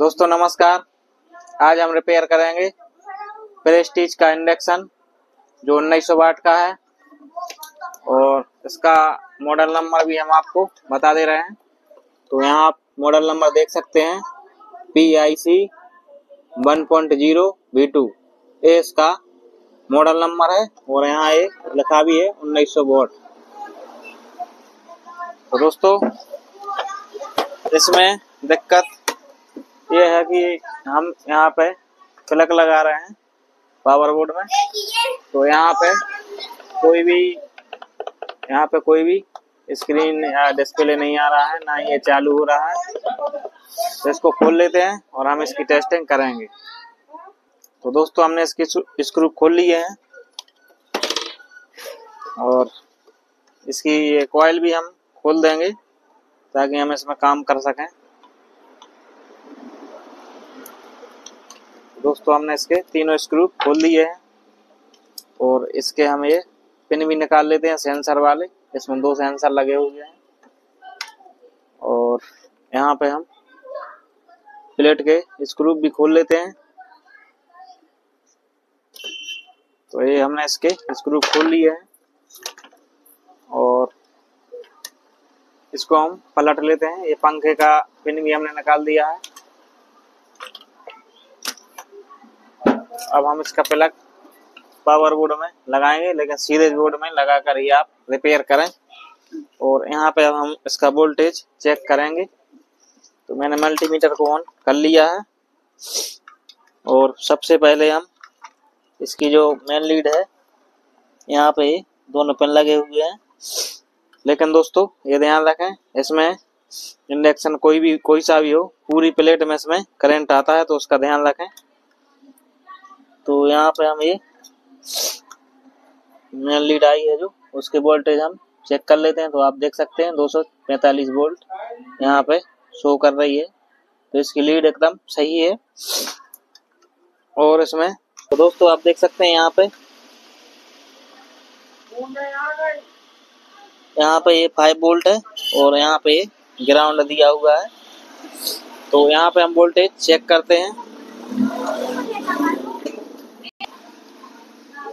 दोस्तों, नमस्कार। आज हम रिपेयर करेंगे प्रेस्टीज का इंडक्शन जो उन्नीस सौ वाट का है। और इसका मॉडल नंबर भी हम आपको बता दे रहे हैं। तो यहाँ आप मॉडल नंबर देख सकते हैं। P I C one point zero V two. ये इसका मॉडल नंबर है और यहाँ ये लिखा भी है उन्नीस सौ वोट तो दोस्तों, इसमें दिक्कत ये है कि हम यहाँ पे प्लग लगा रहे हैं पावर बोर्ड में। तो यहाँ पे कोई भी, यहाँ पे कोई भी स्क्रीन या डिस्प्ले नहीं आ रहा है, ना ये चालू हो रहा है। तो इसको खोल लेते हैं और हम इसकी टेस्टिंग करेंगे। तो दोस्तों, हमने इसकी स्क्रू खोल लिए हैं। और इसकी ये कॉयल भी हम खोल देंगे ताकि हम इसमें काम कर सकें। दोस्तों, हमने इसके तीनों स्क्रू खोल लिए हैं। और इसके हम ये पिन भी निकाल लेते हैं सेंसर वाले। इसमें दो सेंसर लगे हुए हैं। और यहाँ पे हम प्लेट के स्क्रू भी खोल लेते हैं। तो ये हमने इसके स्क्रू खोल लिए हैं। और इसको हम पलट लेते हैं। ये पंखे का पिन भी हमने निकाल दिया है। अब हम इसका प्लग पावर बोर्ड में लगाएँगे, लेकिन सीरीज़ बोर्ड में लगाकर ही आप रिपेयर करें। और यहाँ पे अब हम इसका वोल्टेज चेक करेंगे। तो मैंने मल्टीमीटर को ऑन कर लिया है। और सबसे पहले हम इसकी जो मेन लीड है, यहाँ पे दोनों पिन लगे हुए हैं। लेकिन दोस्तों, ये ध्यान रखें, इसमें इंडक्शन कोई भी, कोई सा भी हो, पूरी प्लेट में इसमें करंट आता है तो उसका ध्यान रखें। तो यहाँ पे हम ये मेन लीड आई है जो, उसके वोल्टेज हम चेक कर लेते हैं तो आप देख सकते हैं 245 वोल्ट यहाँ पे शो कर रही है। तो इसकी लीड एकदम सही है। और इसमें तो दोस्तों आप देख सकते हैं यहाँ पे यहाँ पे ये फाइव वोल्ट है और यहाँ पे ग्राउंड दिया हुआ है। तो यहाँ पे हम वोल्टेज चेक करते हैं।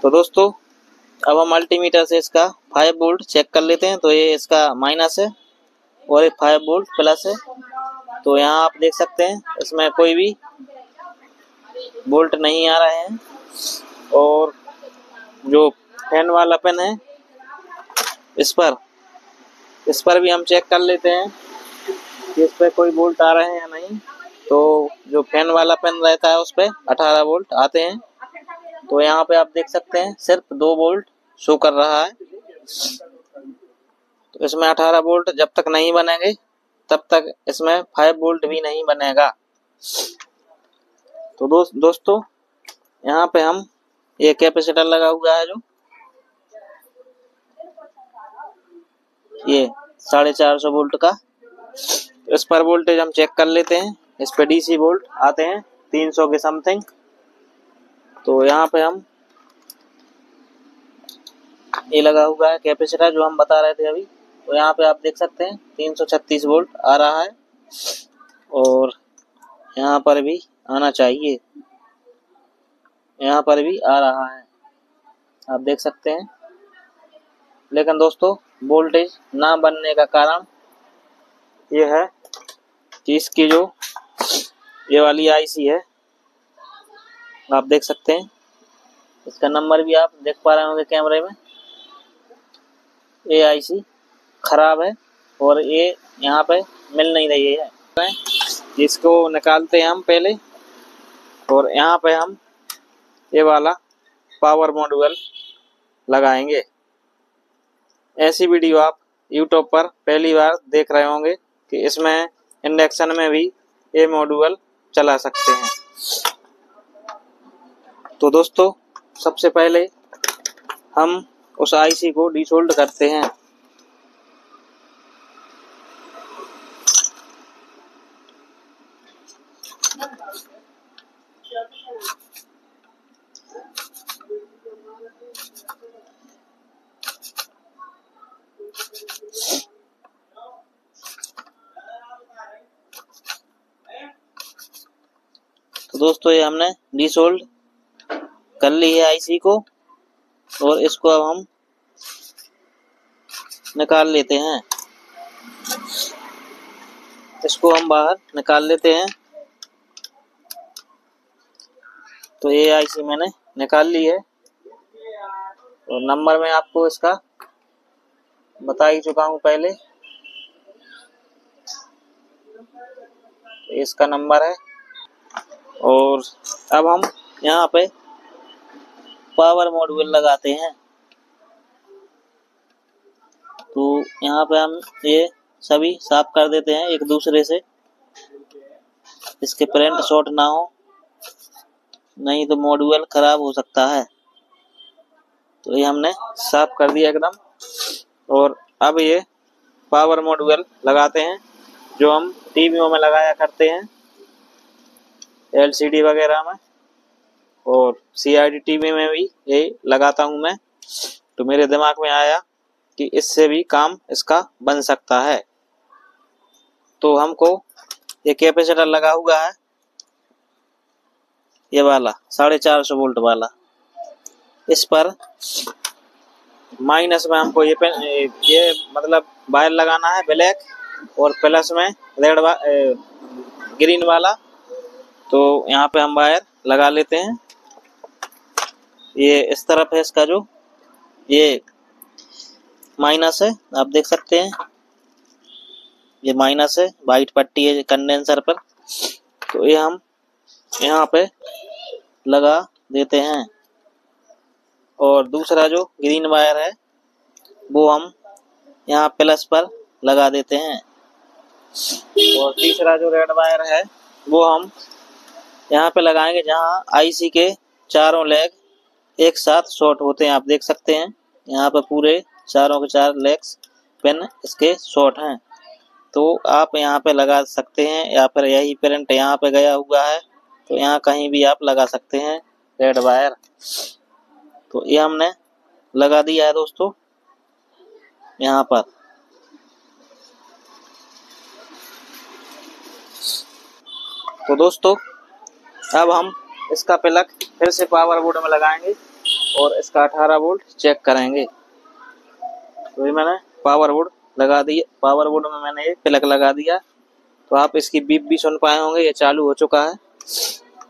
तो दोस्तों, अब हम मल्टीमीटर से इसका फाइव बोल्ट चेक कर लेते हैं। तो ये इसका माइनस है और ये फाइव बोल्ट प्लस है। तो यहाँ आप देख सकते हैं, इसमें कोई भी बोल्ट नहीं आ रहे हैं। और जो फ़ैन वाला पेन है, इस पर इस पर भी हम चेक कर लेते हैं कि इस पर कोई बोल्ट आ रहे हैं या नहीं। तो जो फ़ैन वाला पेन रहता है, उस पर अठारह बोल्ट आते हैं। तो यहाँ पे आप देख सकते हैं, सिर्फ़ दो वोल्ट शो कर रहा है। तो इसमें अठारह वोल्ट जब तक नहीं बनेंगे, तब तक इसमें फाइव वोल्ट भी नहीं बनेगा। तो दोस्त, दोस्तों, यहाँ पे हम ये कैपेसिटर लगा हुआ है जो, ये साढ़े चार सौ वोल्ट का। इस पर वोल्टेज हम चेक कर लेते हैं, इस पे डीसी वोल्ट आते हैं, तीन सौ के समथिंग तो यहाँ पे हम ये लगा हुआ है कैपेसिटर जो हम बता रहे थे अभी। तो यहाँ पे आप देख सकते हैं 336 वोल्ट आ रहा है और यहाँ पर भी आना चाहिए। यहाँ पर भी आ रहा है। आप देख सकते हैं। लेकिन दोस्तों, वोल्टेज ना बनने का कारण ये है कि इसकी जो ये वाली आईसी है आप देख सकते हैं। इसका नंबर भी आप देख पा रहे होंगे कैमरे में। ए आई सी खराब है और ये यहाँ पे मिल नहीं रही है। इसको निकालते हैं हम पहले और यहाँ पे हम ये वाला पावर मॉड्यूल लगाएँगे। ऐसी वीडियो आप यूट्यूब पर पहली बार देख रहे होंगे कि इसमें इंडक्शन में भी ये मॉड्यूल चला सकते हैं। तो दोस्तों, सबसे पहले हम उस आईसी को डिसोल्ड करते हैं। तो दोस्तों, ये हमने डिसोल्ड कर ली है आईसी को, और इसको अब हम निकाल लेते हैं। इसको हम बाहर निकाल लेते हैं। तो ये आईसी मैंने निकाल ली है। और नंबर में आपको इसका बता ही चुका हूँ पहले। तो इसका नंबर है। और अब हम यहाँ पे पावर मॉड्यूल लगाते हैं। तो यहाँ पे हम ये सभी साफ़ कर देते हैं एक दूसरे से। इसके प्रिंट शॉर्ट ना हो, नहीं तो मॉड्यूल खराब हो सकता है। तो ये हमने साफ़ कर दिया एकदम। और अब ये पावर मॉड्यूल लगाते हैं, जो हम टीवीओ में लगाया करते हैं। एलसीडी वगैरह में। और सी सीआईडी टीवी में भी यही लगाता हूँ मैं। तो मेरे दिमाग में आया कि इससे भी काम इसका बन सकता है। तो हमको ये कैपेसिटर लगा हुआ है। ये वाला साढ़े चार सौ वोल्ट वाला। इस पर माइनस में हमको ये पेन ये मतलब वायर लगाना है ब्लैक और प्लस में रेड वा, ग्रीन वाला। तो यहाँ पे हम वायर लगा लेते हैं। ये इस तरफ़ है इसका जो, ये माइनस है, आप देख सकते हैं। ये माइनस है, वाइट पट्टी है कंडेंसर पर। तो ये हम यहाँ पे लगा देते हैं। और दूसरा जो ग्रीन वायर है, वो हम यहाँ प्लस पर लगा देते हैं। और तीसरा जो रेड वायर है, वो हम यहाँ पे लगाएँगे, जहाँ आईसी के चारों लेग एक साथ शॉर्ट होते हैं, आप देख सकते हैं। यहाँ पर पूरे चारों के चार लेग्स पेन इसके शॉर्ट हैं। तो आप यहाँ पे लगा सकते हैं या फिर यही प्रिंट यहाँ पे गया हुआ है। तो यहाँ कहीं भी आप लगा सकते हैं रेड वायर तो ये हमने लगा दिया है दोस्तों, यहाँ पर। तो दोस्तों, अब हम इसका प्लग फिर से पावर बोर्ड में लगाएँगे और इसका 18 वोल्ट चेक करेंगे। तो ये मैंने पावर बोर्ड लगा दिया, पावर बोर्ड में मैंने ये प्लग लगा दिया। तो आप इसकी बीप भी सुन पाए होंगे, ये चालू हो चुका है।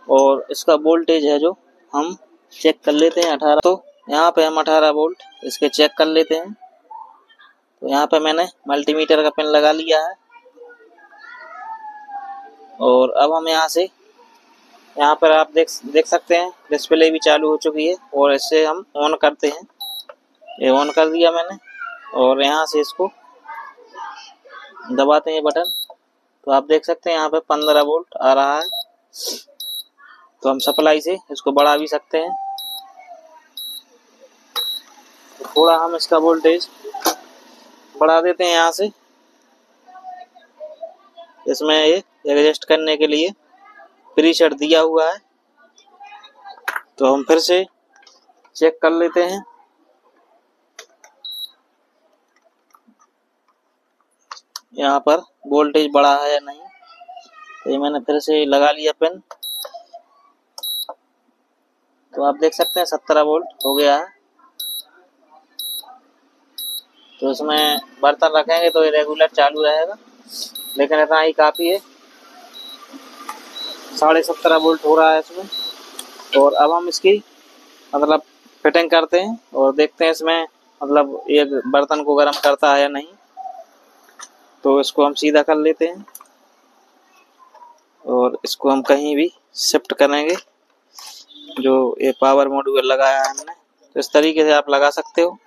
और इसका वोल्टेज है जो हम चेक कर लेते हैं अठारह। तो यहाँ पे हम अठारह वोल्ट इसके चेक कर लेते हैं। तो यहाँ पे मैंने मल्टीमीटर का पिन लगा लिया है। और अब हम यहाँ से यहाँ पर आप देख देख सकते हैं डिस्प्ले भी चालू हो चुकी है और इसे हम ऑन करते हैं। ये ऑन कर दिया मैंने और यहाँ से इसको दबाते हैं बटन। तो आप देख सकते हैं यहाँ पे पंद्रह वोल्ट आ रहा है। तो हम सप्लाई से इसको बढ़ा भी सकते हैं। थोड़ा हम इसका वोल्टेज बढ़ा देते हैं यहाँ से। इसमें ये एडजस्ट करने के लिए प्रीसेट दिया हुआ है। तो हम फिर से चेक कर लेते हैं। यहाँ पर वोल्टेज बढ़ा है या नहीं तो ये मैंने फिर से लगा लिया पेन। तो आप देख सकते हैं सत्रह वोल्ट हो गया है। तो इसमें बर्तन रखेंगे तो ये रेगुलर चालू रहेगा। लेकिन इतना ही काफ़ी है। साढ़े सत्रह वोल्ट हो रहा है इसमें। और अब हम इसकी मतलब फिटिंग करते हैं और देखते हैं इसमें मतलब ये बर्तन को गर्म करता है या नहीं। तो इसको हम सीधा कर लेते हैं और इसको हम कहीं भी शिफ्ट करेंगे, जो ये पावर मॉड्यूल लगाया है हमने। तो इस तरीके से आप लगा सकते हो।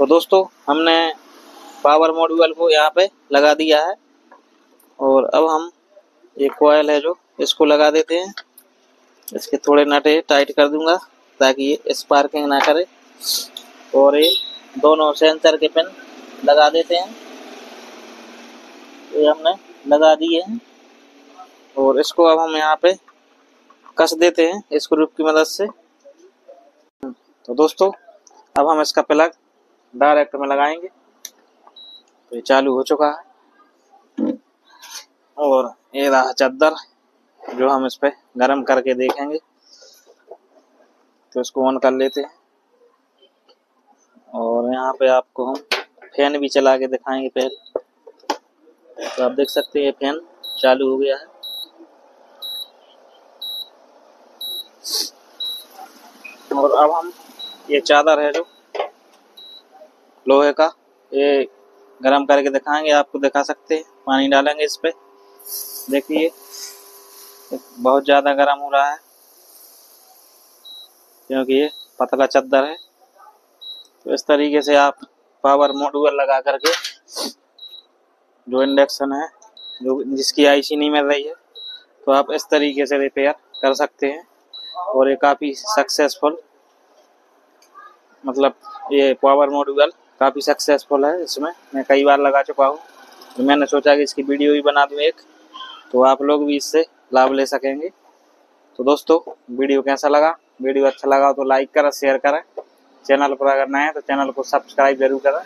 तो दोस्तों, हमने पावर मॉड्यूल को यहाँ पे लगा दिया है और अब हम ये कोयल है जो, इसको लगा देते हैं। इसके थोड़े नटे टाइट कर दूँगा, ताकि ये स्पार्किंग ना करे। और ये दोनों सेंसर के पिन लगा देते हैं। ये हमने लगा दिए हैं। और इसको अब हम यहाँ पे कस देते हैं स्क्रू की मदद से। तो दोस्तों, अब हम इसका प्लग डायरेक्ट में लगाएँगे। तो ये चालू हो चुका है। और ये रहा चद्दर, जो हम इस पर गर्म करके देखेंगे। तो इसको ऑन कर लेते हैं। और यहाँ पे आपको हम फ़ैन भी चला के दिखाएँगे पहले। तो आप देख सकते हैं फ़ैन चालू हो गया है। और अब हम ये चादर है जो लोहे का, ये गरम करके दिखाएँगे। आपको दिखा सकते हैं। पानी डालेंगे इस पे। देखिए, बहुत ज़्यादा गर्म हो रहा है, क्योंकि ये पतला चद्दर है। तो इस तरीके से आप पावर मॉड्यूल लगा करके जो इंडक्शन है, जो जिसकी आईसी नहीं मिल रही है तो आप इस तरीके से रिपेयर कर सकते हैं। और ये काफ़ी सक्सेसफुल मतलब ये पावर मॉड्यूल काफ़ी सक्सेसफुल है इसमें। मैं कई बार लगा चुका हूँ। तो मैंने सोचा कि इसकी वीडियो भी बना दूँ एक। तो आप लोग भी इससे लाभ ले सकेंगे। तो दोस्तों, वीडियो कैसा लगा? वीडियो अच्छा लगा तो लाइक करें, शेयर करें। चैनल पर अगर नए हैं तो चैनल को सब्सक्राइब ज़रूर करें।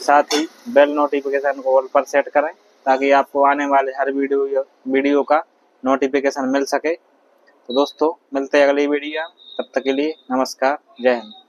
साथ ही बेल नोटिफिकेशन को ऑल पर सेट करें ताकि आपको आने वाले हर वीडियो वीडियो का नोटिफिकेशन मिल सके। तो दोस्तों, मिलते हैं अगली वीडियो तब तक के लिए नमस्कार, जय हिंद।